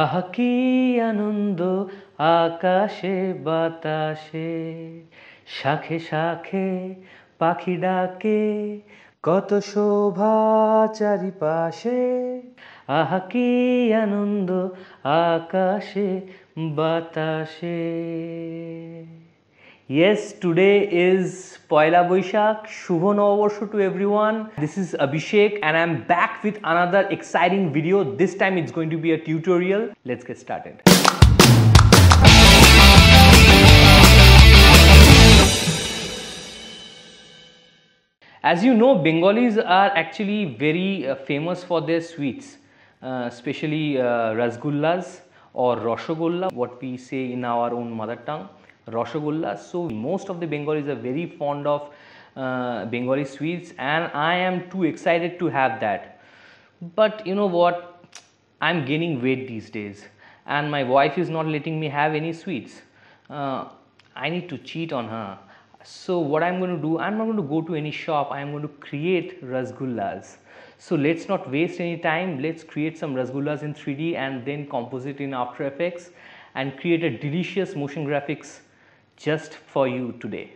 আহা, কি আনন্দ আকাশে, বাতাসে। শাখে শাখে পাখি ডাকে, কত শোভা চারিপাশে। আহা, কি আনন্দ আকাশে, বাতাসে। Yes, today is Poila Boishak. Shubho Naboborsho to everyone. This is Abhishek and I'm back with another exciting video. This time it's going to be a tutorial. Let's get started. As you know, Bengalis are actually very uh, famous for their sweets, uh, especially uh, rasgullas or roshogolla, what we say in our own mother tongue, roshogolla. So most of the Bengalis are very fond of uh, Bengali sweets, and I am too excited to have that. But you know what? I'm gaining weight these days, and my wife is not letting me have any sweets. Uh, I need to cheat on her. So what I'm going to do, I'm not going to go to any shop. I'm going to create rasgullas. So let's not waste any time. Let's create some rasgullas in 3D and then compose it in After Effects and create a delicious motion graphics just for you today.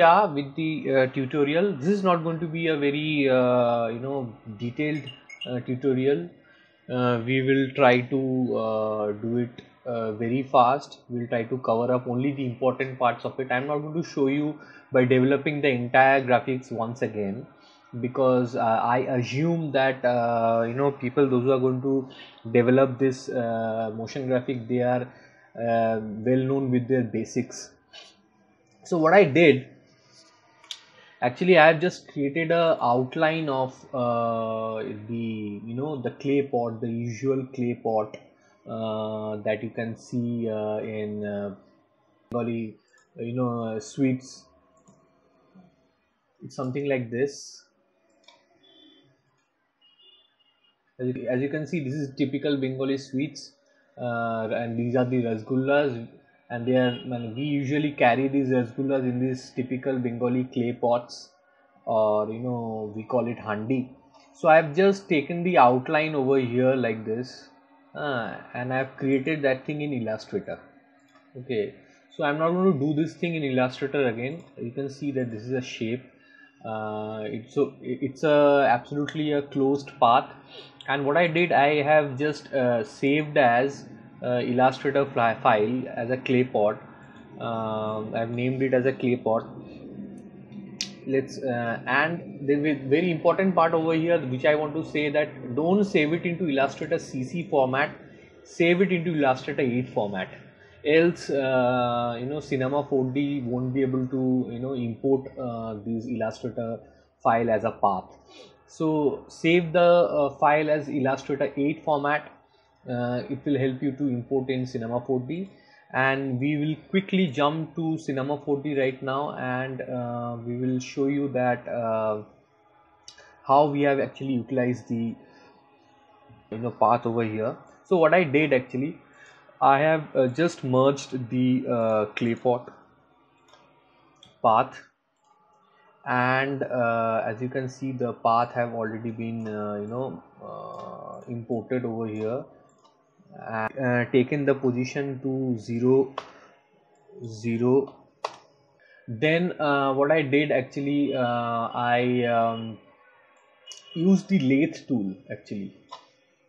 we are with the uh, tutorial. This is not going to be a very uh, you know detailed uh, tutorial. Uh, we will try to uh, do it uh, very fast. We'll try to cover up only the important parts of it. I'm not going to show you by developing the entire graphics once again because i assume that you know people those who are going to develop this motion graphic they are well known with their basics. So what i did actually i have just created a outline of uh, the you know the clay pot the usual clay pot uh, that you can see uh, in uh, you know uh, sweets it's something like this. As you, as you can see this is typical bengali sweets. Uh, and these are the rasgullas and they are man, we usually carry these rasgullas in these typical bengali clay pots or you know we call it handi. So i have just taken the outline over here like this uh, and i have created that thing in illustrator. Okay. So i'm not going to do this thing in illustrator again. You can see that this is a shape uh, it's so it's a absolutely a closed path. And what i did i have just uh, saved as uh, illustrator file as a clay pot. Um, i've named it as a clay pot. Let's uh, and the very important part over here which i want to say that don't save it into illustrator cc format. Save it into illustrator 8 format else uh, you know cinema 4d won't be able to you know import uh, this illustrator file as a path. So save the uh, file as illustrator 8 format. Uh, it will help you to import in cinema 4d and we will quickly jump to cinema 4d right now. And uh, we will show you that uh, how we have actually utilized the you know path over here. So what i did actually i have uh, just merged the uh, clay pot path and uh, as you can see the path have already been uh, you know imported over here. Uh, taken the position to 0 0 then uh, what I did actually uh, I um, used the lathe tool actually.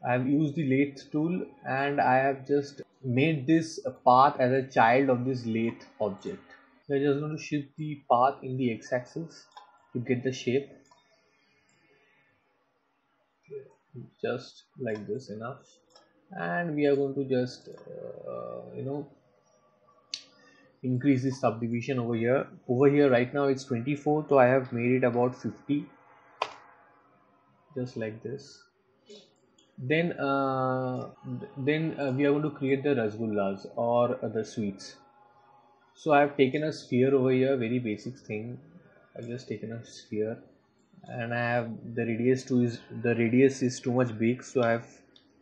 I have used the lathe tool and I have just made this path as a child of this lathe object. So I'm just going to shift the path in the x-axis to get the shape. Just like this enough. And we are going to just uh, you know increase the subdivision over here. Over here right now it's 24 so i have made it about 50 just like this then uh, then uh, we are going to create the rasgullas or the sweets. So i have taken a sphere over here very basic thing. I've just taken a sphere. And i have the radius to is the radius is too much big so i have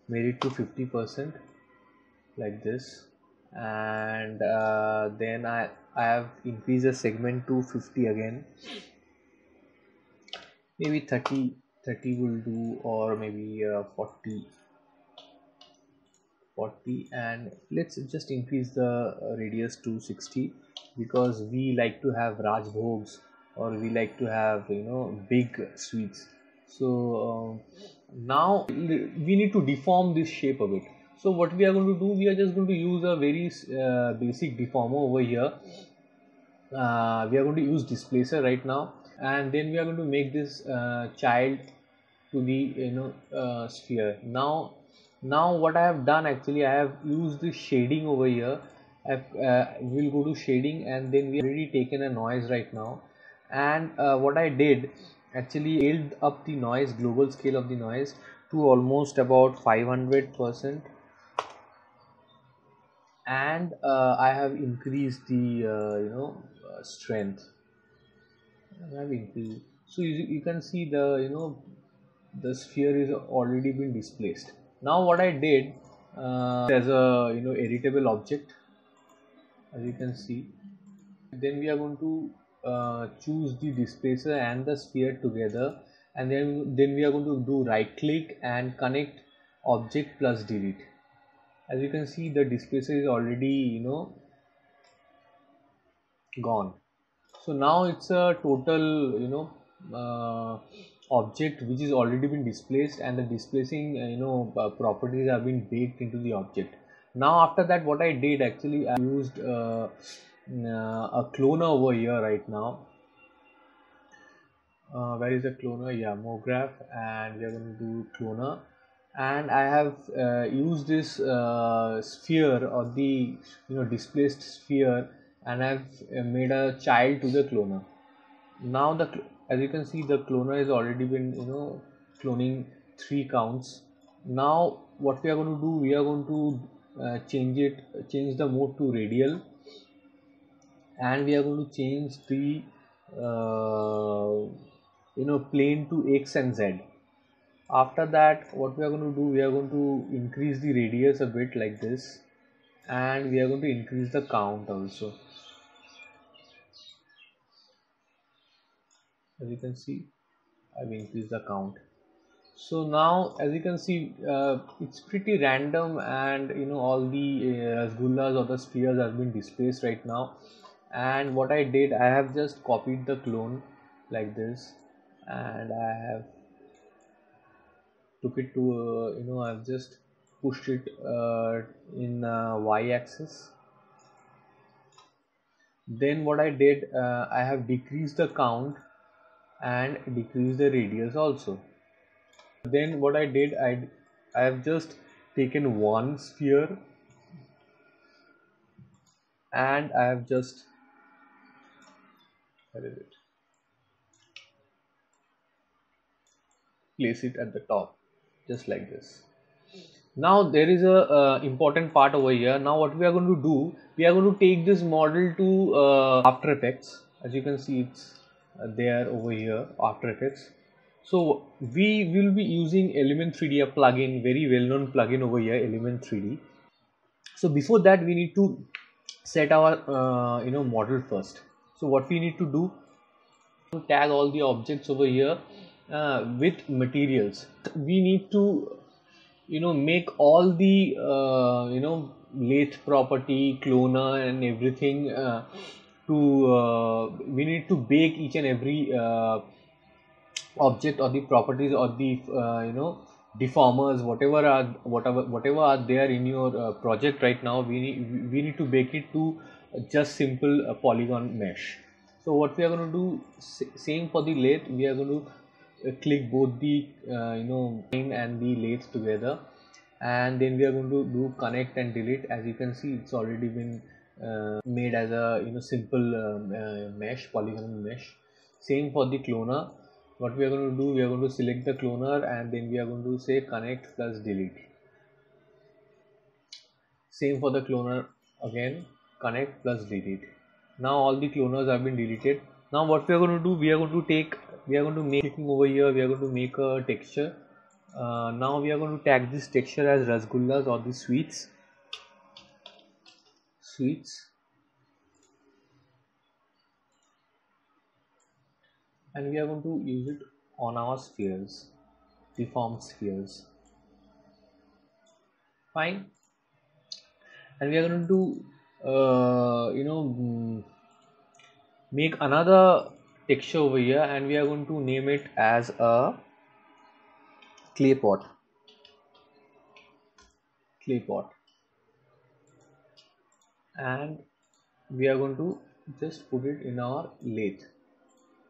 made it to 50 percent like this. And uh, then I, I have increased the segment to 50 again. Maybe 30 30 will do or maybe uh, 40 40 and let's just increase the uh, radius to 60 because we like to have Raj Bhogs or we like to have you know big sweets. So uh, now we need to deform this shape a bit. So what we are going to do we are just going to use a very uh, basic deformer over here. Uh, we are going to use displacer right now and then we are going to make this uh, child to the you know uh, sphere. Now now what I have done actually I have used this shading over here. I uh, will go to shading and then we already taken a noise right now. And uh, what I did actually scaled up the noise global scale of the noise to almost about 500 percent. And uh, I have increased the uh, you know uh, strength. I have increased. So you, you can see the you know the sphere is already been displaced. Now what I did uh, as a you know editable object as you can see then we are going to uh, choose the displacer and the sphere together and then then we are going to do right click and connect object plus delete. As you can see the displacer is already you know gone. So now it's a total you know uh, object which is already been displaced and the displacing uh, you know uh, properties have been baked into the object. Now after that what I did actually I used uh, uh, a cloner over here right now. Uh, where is the cloner? Yeah MoGraph. And we are going to do cloner. And I have uh, used this sphere or the you know displaced sphere and I've made a child to the cloner. Now the as you can see the cloner has already been you know cloning three counts. Now what we are going to do we are going to uh, change it change the mode to radial. And we are going to change the uh, you know plane to x and z. After that what we are going to do we are going to increase the radius a bit like this. And we are going to increase the count also as you can see I've increased the count. So now as you can see uh, it's pretty random and you know all the uh, or the spheres have been displaced right now. And what I did I have just copied the clone like this. And I have took it to uh, you know I've just pushed it uh, in uh, y-axis. Then what I did uh, I have decreased the count and decrease the radius also. Then what I did I I have just taken one sphere and I have just where is it? Place it at the top just like this. Now there is a uh, important part over here. Now what we are going to do we are going to take this model to uh, after effects. As you can see it's there over here after effects. So we will be using element 3d a plugin very well known plugin over here element 3d so before that we need to set our uh, you know model first. So what we need to do tag all the objects over here uh, with materials. We need to you know make all the uh, you know lathe property cloner and everything uh, to uh, we need to bake each and every uh, object or the properties or the uh, you know deformers whatever are whatever whatever are there in your uh, project right now we need we need to bake it to just simple uh, polygon mesh. So what we are going to do same for the lathe we are going to uh, click both the you know line and the lathe together. And then we are going to do connect and delete. As you can see it's already been uh, made as a you know simple um, uh, mesh polygonal mesh. Same for the cloner. What we are going to do we are going to select the cloner and then we are going to say connect plus delete. Same for the cloner again connect plus delete. Now all the cloners have been deleted. Now what we are going to do we are going to take we are going to make clicking over here we are going to make a texture. Uh, now we are going to tag this texture as rasgullas or the sweets sweets. And we are going to use it on our spheres deformed spheres. Fine. And we are going to uh, you know mm, make another texture over here and we are going to name it as a clay pot. Clay pot and we are going to just put it in our lathe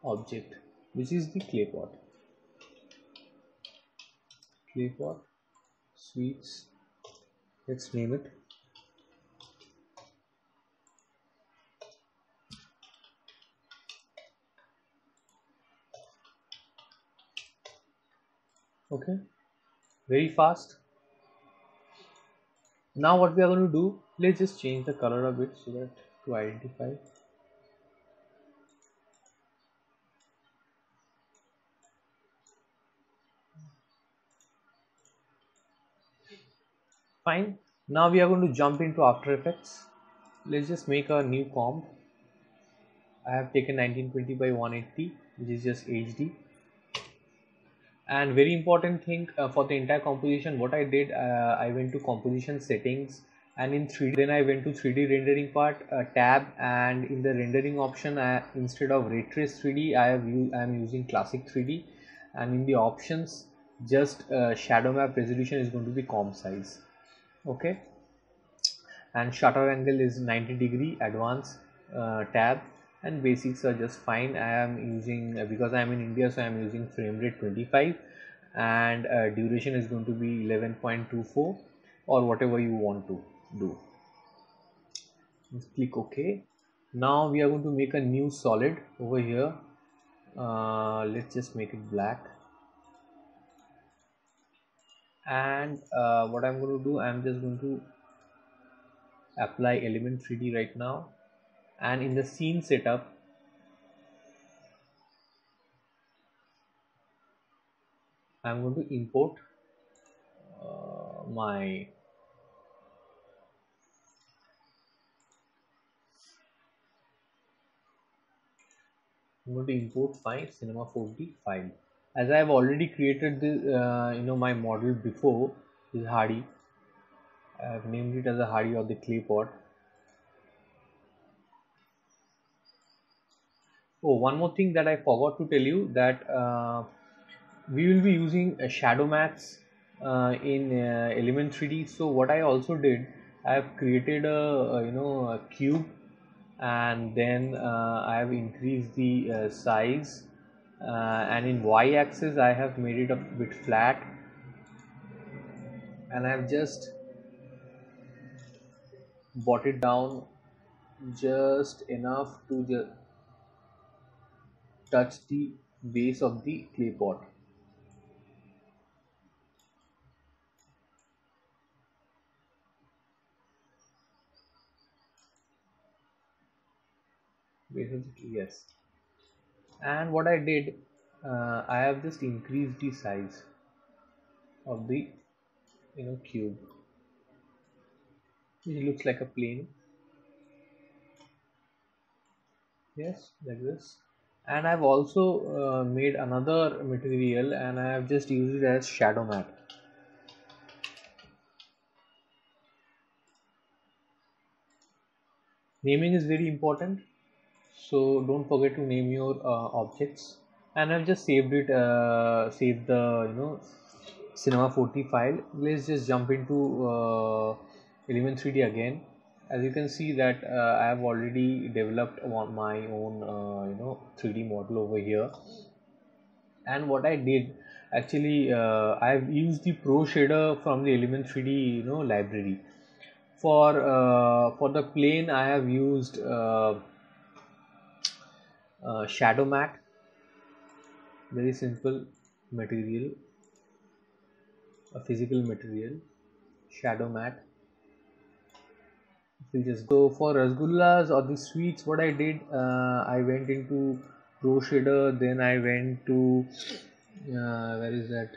object which is the clay pot. Clay pot sweets let's name it. Okay? Very fast now what we are going to do let's just change the color a bit so that to identify. Fine. Now we are going to jump into after effects. Let's just make a new comp. I have taken 1920 by 180 which is just hd and very important thing uh, for the entire composition what i did uh, i went to composition settings. And in 3d then i went to 3d rendering part uh, tab. And in the rendering option I, instead of ray trace 3d i have i am using classic 3d and in the options just uh, shadow map resolution is going to be comp size. Okay? And shutter angle is 90 degree advanced uh, tab and basics are just fine. I am using uh, because i am in india so i am using frame rate 25 and uh, duration is going to be 11.24 or whatever you want to do. Just click ok. Now we are going to make a new solid over here. Uh, let's just make it black. And uh, what i'm going to do i'm just going to apply element 3d right now and in the scene setup I'm going to import uh, my I'm going to import my cinema 4d file. As I have already created the uh, you know my model before is Handi I have named it as a Handi or the clay pot oh one more thing that i forgot to tell you that uh, we will be using uh, shadow mattes uh, in uh, element 3d so what i also did i have created a, a you know a cube and then uh, i have increased the size and in y axis i have made it a bit flat. And i have just brought it down just enough to the touch the base of the clay pot. Yes. And what I did, uh, I have just increased the size of the you know cube. It looks like a plane. Yes, like this and I've also uh, made another material and I have just used it as shadow matte naming is very important. So don't forget to name your uh, objects. And I've just saved it uh, saved the you know cinema 4d file. Let's just jump into uh, element 3d again as you can see that uh, I have already developed my own uh, you know 3d model over here. And what I did actually uh, I have used the pro shader from the element 3d you know library. For uh, for the plane I have used uh, uh, shadow matte. Very simple material. A physical material. Shadow matte just go for rasgullas or the sweets. What i did uh, i went into pro shader then i went to uh, where is that?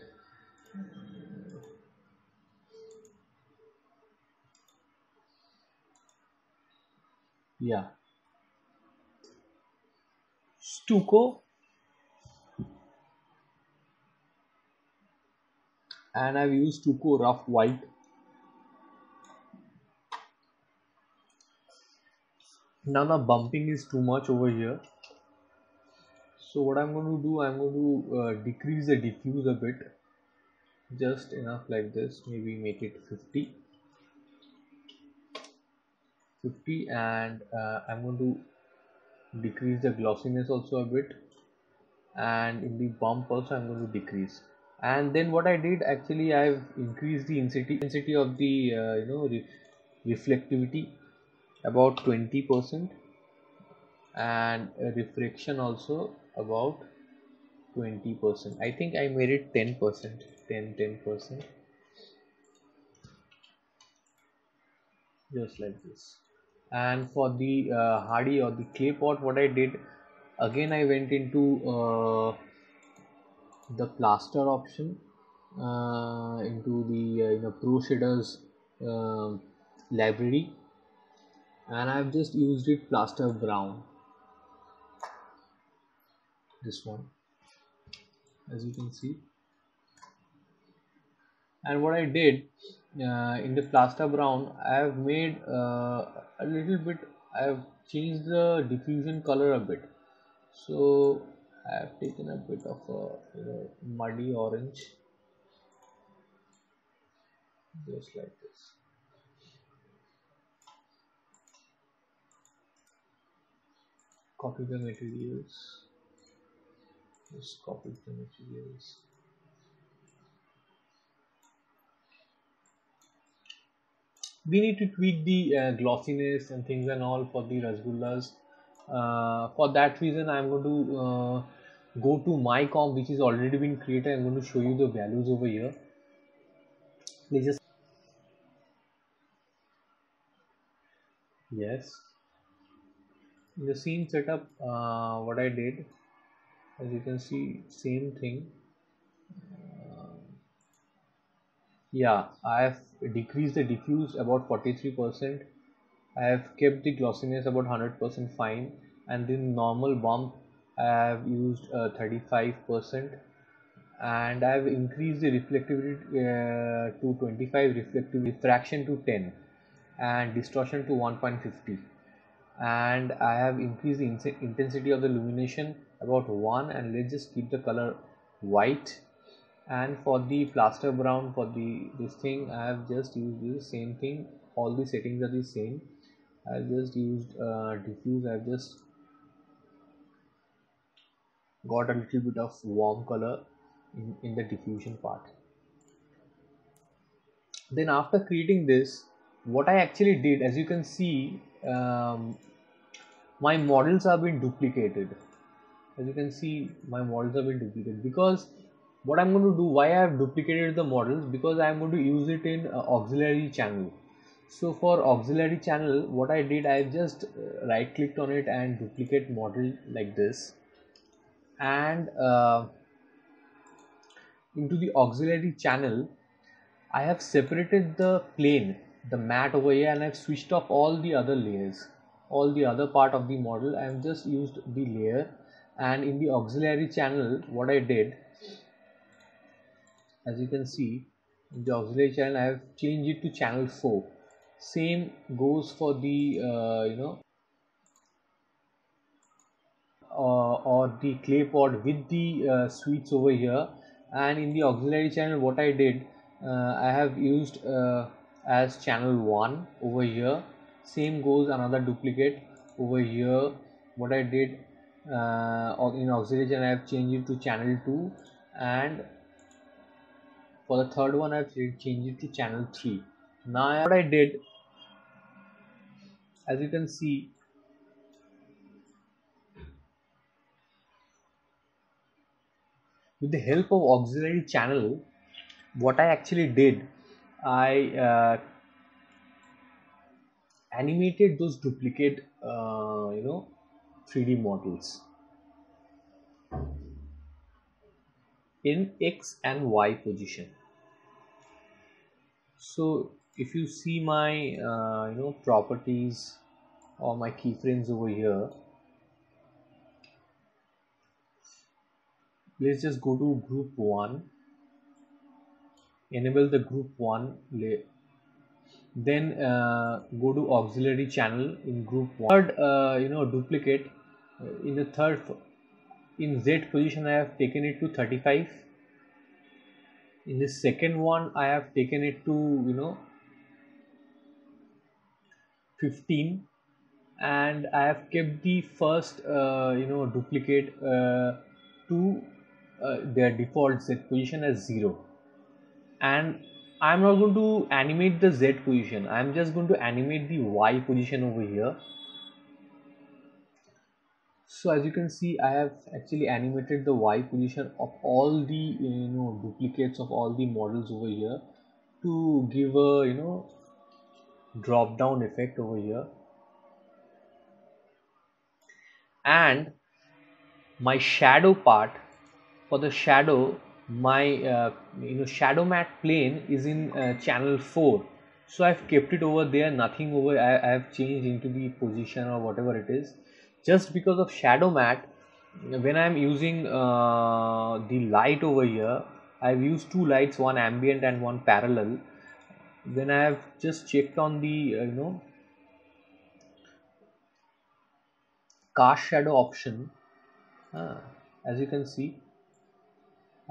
Yeah. Stucco and I've used stucco rough white now the bumping is too much over here. So what I'm going to do I'm going to uh, decrease the diffuse a bit. Just enough like this maybe make it 50 50 and uh, I'm going to decrease the glossiness also a bit. And in the bump also I'm going to decrease. And then what I did actually I've increased the intensity of the uh, you know re reflectivity about 20 percent and refraction also about 20 percent. I think I made it 10 percent 10 10 percent. Just like this. And for the uh, handi or the clay pot what I did again I went into uh, the plaster option uh, into the uh, you know pro shaders uh, library and I've just used it plaster brown. This one as you can see. And what I did uh, in the plaster brown I have made uh, a little bit I have changed the diffusion color a bit. So I have taken a bit of a you know muddy orange. Just like this copy the materials just copy the materials we need to tweak the uh, glossiness and things and all for the rasgullas. Uh, for that reason i'm going to uh, go to my comp which is already been created. I'm going to show you the values over here. Please just yes in the scene setup uh, what i did as you can see same thing. Yeah i have decreased the diffuse about 43 percent. I have kept the glossiness about 100 percent fine. And then normal bump i have used uh, 35 percent. And i have increased the reflectivity uh, to 25 reflective refraction to 10 and distortion to 1.50 and i have increased the intensity of the illumination about 1 and let's just keep the color white. And for the plaster brown for the this thing I have just used the same thing. All the settings are the same. I have just used uh, diffuse. I have just got a little bit of warm color in, in the diffusion part. Then after creating this what I actually did as you can see um, my models have been duplicated. As you can see my models have been duplicated. Because what I'm going to do why I have duplicated the models? Because I'm going to use it in uh, auxiliary channel. So for auxiliary channel what I did I just uh, right clicked on it and duplicate model like this. And uh, into the auxiliary channel I have separated the plane the matte over here and I've switched off all the other layers all the other part of the model. I have just used the layer and in the auxiliary channel what I did as you can see the auxiliary channel I have changed it to channel 4 same goes for the uh, you know uh, or the clay pot with the uh, sweets over here. And in the auxiliary channel what I did uh, I have used uh, as channel 1 over here same goes another duplicate over here. What I did uh, in auxiliary channel I have changed it to channel 2 and for the third one I've changed it to channel 3 now what I did as you can see with the help of auxiliary channel what I actually did I uh, animated those duplicate uh, you know 3d models. In x and y position. So if you see my uh, you know properties or my keyframes over here let's just go to group 1 enable the group 1 layer then uh, go to auxiliary channel in group 1 third uh, you know duplicate uh, in the third in Z position I have taken it to 35 in the second one I have taken it to you know 15 and I have kept the first uh, you know duplicate uh, to uh, their default Z position as 0 and I'm not going to animate the Z position. I'm just going to animate the Y position over here. So as you can see I have actually animated the Y position of all the you know duplicates of all the models over here to give a you know drop down effect over here. And my shadow part for the shadow my uh, you know shadow matte plane is in uh, channel 4 so I've kept it over there nothing over I, I have changed into the position or whatever it is. Just because of shadow matte when I'm using uh, the light over here I've used two lights one ambient and one parallel. Then I have just checked on the uh, you know cast shadow option uh, as you can see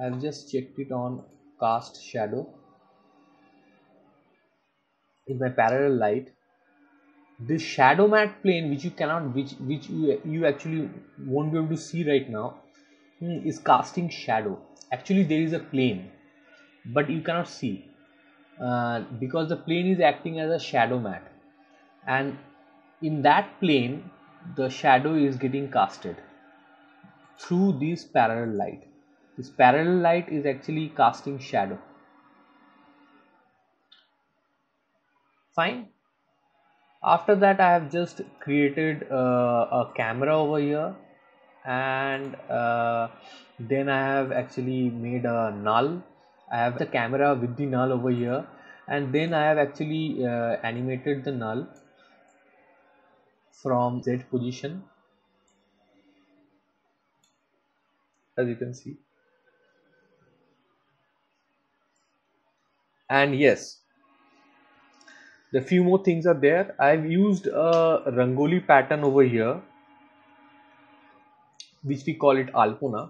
I've just checked it on cast shadow. In my parallel light this shadow matte plane which you cannot which which you, you actually won't be able to see right now hmm, is casting shadow. Actually there is a plane but you cannot see uh, because the plane is acting as a shadow matte. And in that plane the shadow is getting casted through this parallel light this parallel light is actually casting shadow. Fine. After that I have just created uh, a camera over here and uh, then I have actually made a null. I have the camera with the null over here and then I have actually uh, animated the null from Z position. As you can see and yes the few more things are there. I've used a Rangoli pattern over here which we call it Alpona.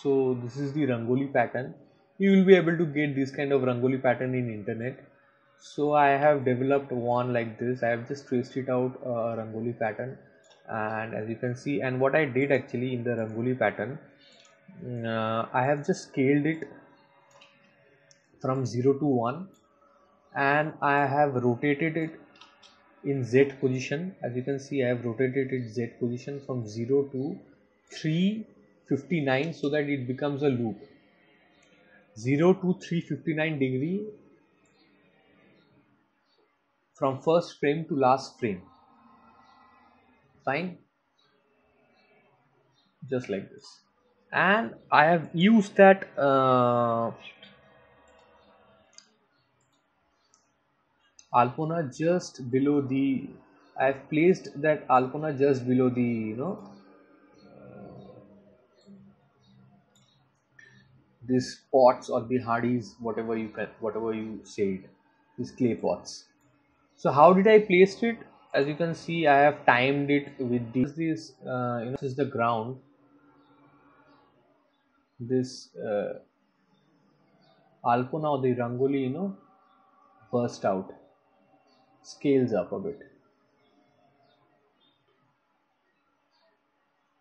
So this is the Rangoli pattern. You will be able to get this kind of Rangoli pattern in internet. So I have developed one like this. I have just traced it out uh, Rangoli pattern. And as you can see and what I did actually in the Rangoli pattern uh, I have just scaled it from 0 to 1 and I have rotated it in Z position. As you can see I have rotated it Z position from 0 to 359 so that it becomes a loop. 0 to 359 degree from first frame to last frame. Fine? Just like this. And I have used that uh, Alpona just below the I have placed that Alpona just below the you know uh, these pots or the handis whatever you can whatever you said these clay pots. So how did I place it? As you can see I have timed it with this this uh, you know this is the ground. This uh, Alpona or the Rangoli you know burst out scales up a bit.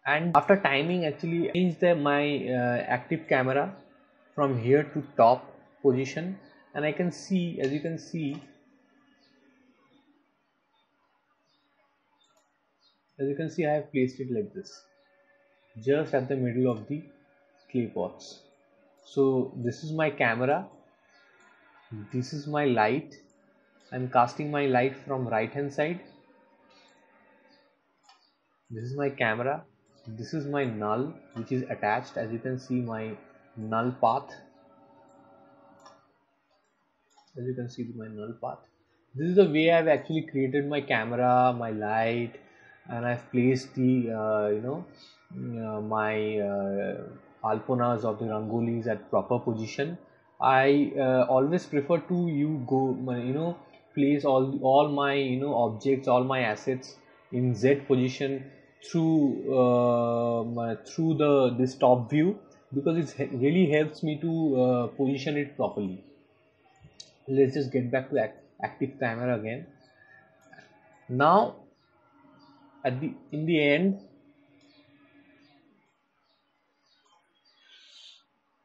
And after timing actually change the my uh, active camera from here to top position. And I can see as you can see as you can see I have placed it like this just at the middle of the clay pots. So this is my camera. This is my light I'm casting my light from right hand side. This is my camera. This is my null which is attached. As you can see my null path. As you can see my null path. This is the way I've actually created my camera, my light, and I've placed the uh, you know uh, my uh, alponas of the rangolis at proper position. I uh, always prefer to you go you know place all all my you know objects, all my assets in Z position through uh, through the this top view because it really helps me to uh, position it properly. Let's just get back to act active camera again. Now at the in the end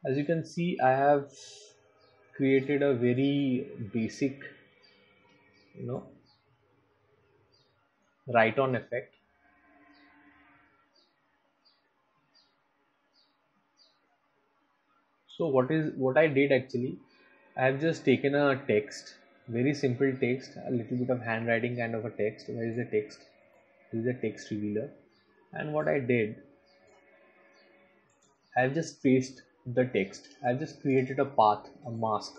as you can see I have created a very basic you know write on effect. So what is what I did actually I have just taken a text very simple text a little bit of handwriting kind of a text. Where is the text? This is a text revealer. And what I did I have just traced the text. I have just created a path a mask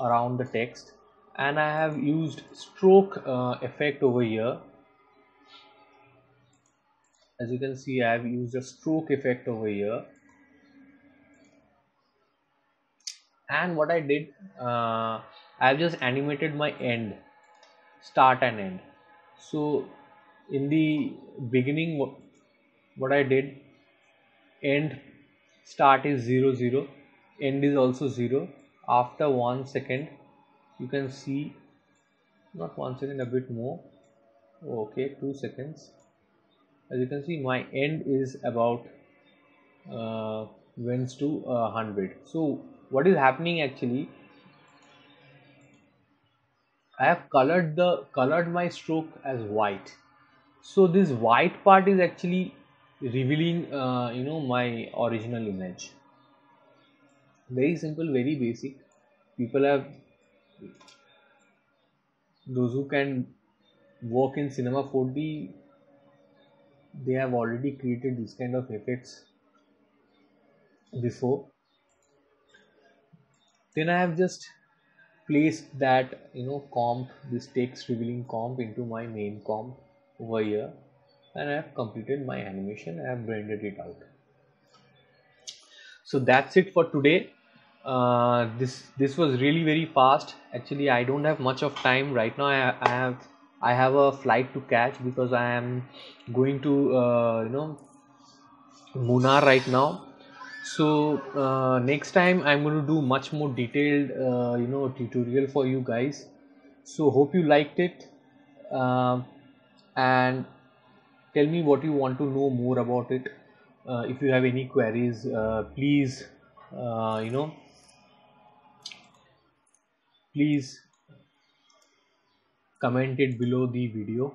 around the text and I have used stroke uh, effect over here. As you can see I have used a stroke effect over here. And what I did uh, I've just animated my end start and end. So in the beginning what I did end start is 0 0 end is also 0 after one second you can see not one second a bit more. Okay two seconds. As you can see my end is about uh, went to uh, 100 so what is happening actually I have colored the colored my stroke as white. So this white part is actually revealing uh, you know my original image. Very simple very basic. People have those who can work in cinema 4d they have already created this kind of effects before. Then I have just placed that you know comp this text revealing comp into my main comp over here. And I have completed my animation. I have rendered it out. So that's it for today uh, this this was really very fast. Actually I don't have much of time right now. I, I have I have a flight to catch because I am going to uh, you know Munnar right now. So uh, next time i'm going to do much more detailed uh, you know tutorial for you guys. So hope you liked it. Uh, and tell me what you want to know more about it. If you have any queries please you know please comment it below the video.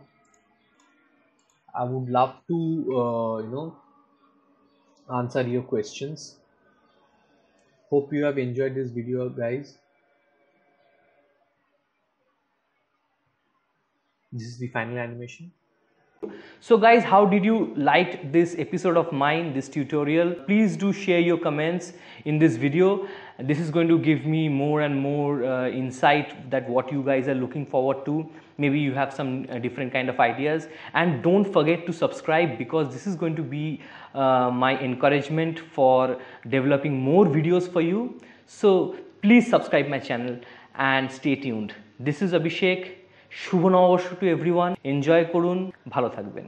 I would love to uh, you know answer your questions. Hope you have enjoyed this video guys. This is the final animation so guys how did you like this episode of mine this tutorial? Please do share your comments in this video. This is going to give me more and more uh, insight that what you guys are looking forward to. Maybe you have some uh, different kind of ideas. And don't forget to subscribe because this is going to be uh, my encouragement for developing more videos for you. So please subscribe my channel and stay tuned. This is abhishek শুভ নববর্ষ to everyone enjoy করুন ভালো থাকবেন।